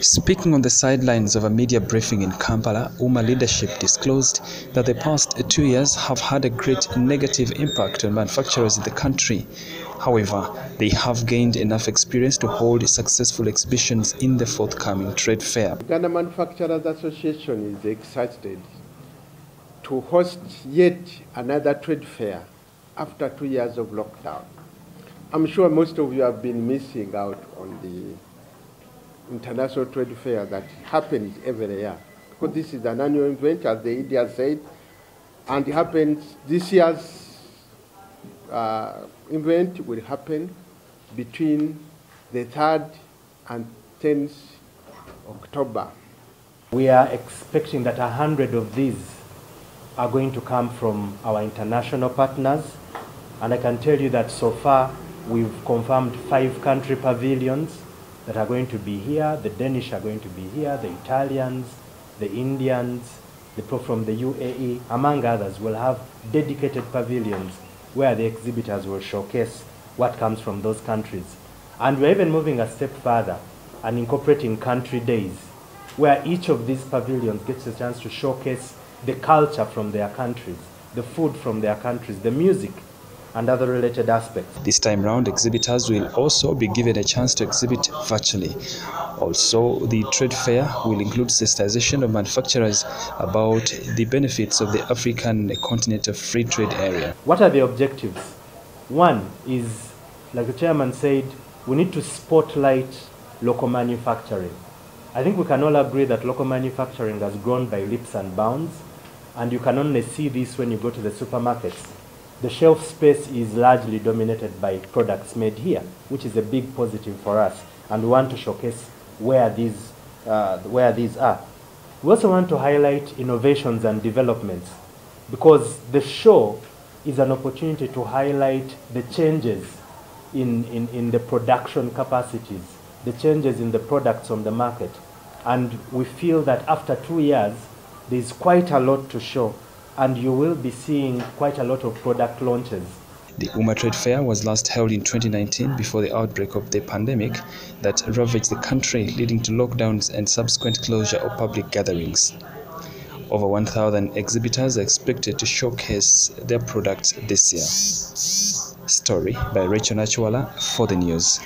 Speaking on the sidelines of a media briefing in Kampala, UMA leadership disclosed that the past two years have had a great negative impact on manufacturers in the country. However, they have gained enough experience to hold successful exhibitions in the forthcoming trade fair. Uganda Manufacturers Association is excited to host yet another trade fair after two years of lockdown. I'm sure most of you have been missing out on the international trade fair that happens every year. Because this is an annual event, as the India said, and it happens this year's uh, event will happen between the 3rd and 10th October. We are expecting that a hundred of these are going to come from our international partners, and I can tell you that so far we've confirmed five country pavilions that are going to be here. The Danish are going to be here, the Italians, the Indians, the people from the UAE, among others, will have dedicated pavilions where the exhibitors will showcase what comes from those countries. And we're even moving a step further and incorporating country days, where each of these pavilions gets a chance to showcase the culture from their countries, the food from their countries, the music, and other related aspects. This time round, exhibitors will also be given a chance to exhibit virtually. Also, the trade fair will include sensitization of manufacturers about the benefits of the African Continental Free Trade Area. What are the objectives? One is, like the chairman said, we need to spotlight local manufacturing. I think we can all agree that local manufacturing has grown by leaps and bounds, and you can only see this when you go to the supermarkets the shelf space is largely dominated by products made here, which is a big positive for us. And we want to showcase where these, uh, where these are. We also want to highlight innovations and developments because the show is an opportunity to highlight the changes in, in, in the production capacities, the changes in the products on the market. And we feel that after two years, there's quite a lot to show and you will be seeing quite a lot of product launches. The UMA Trade Fair was last held in 2019 before the outbreak of the pandemic that ravaged the country, leading to lockdowns and subsequent closure of public gatherings. Over 1,000 exhibitors are expected to showcase their products this year. Story by Rachel Nachwala for the news.